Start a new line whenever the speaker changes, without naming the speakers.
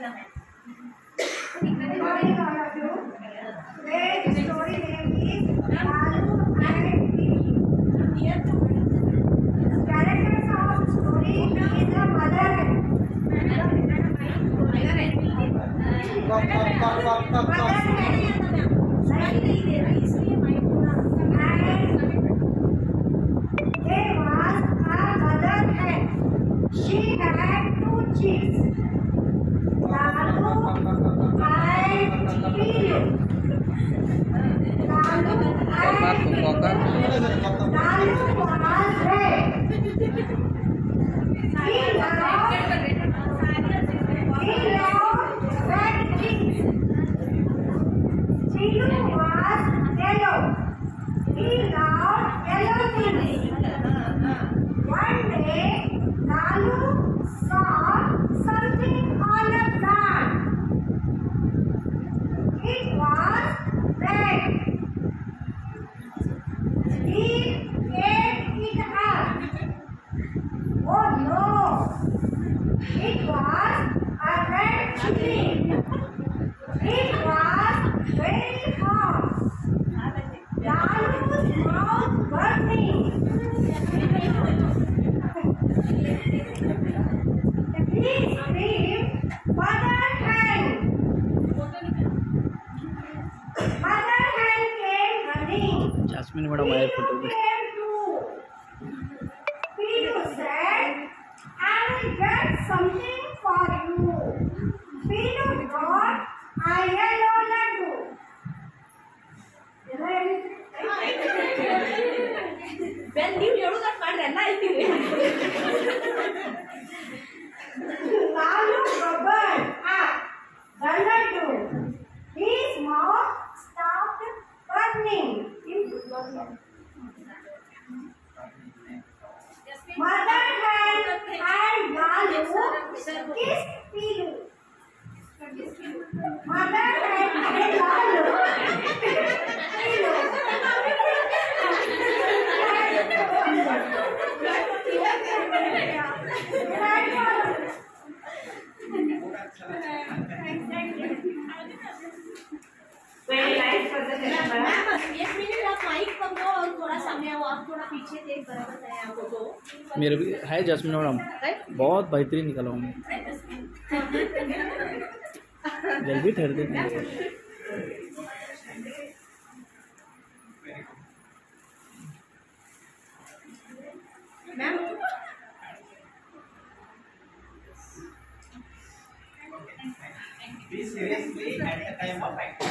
Hen. Mother hen. And there was a mother hen. She had two chicks. Dan ini. Rukmini madam ಆಯರ್ ಕೊಟ್ಟಿದ್ವಿ something Mother hen and Lalu kissed Pilu. Mother hen and Lalu
Very nice presentation, ma'am. एक minute आप mic पकड़ो और थोड़ा समय आप थोड़ा पीछे थे बराबर है आपको तो
मेरे भी है जासमीन मैडम बहुत बेहतरीन निकला हूँ जल्दी ठहर दे।
Ma'am?
Be seriously at the time of acting.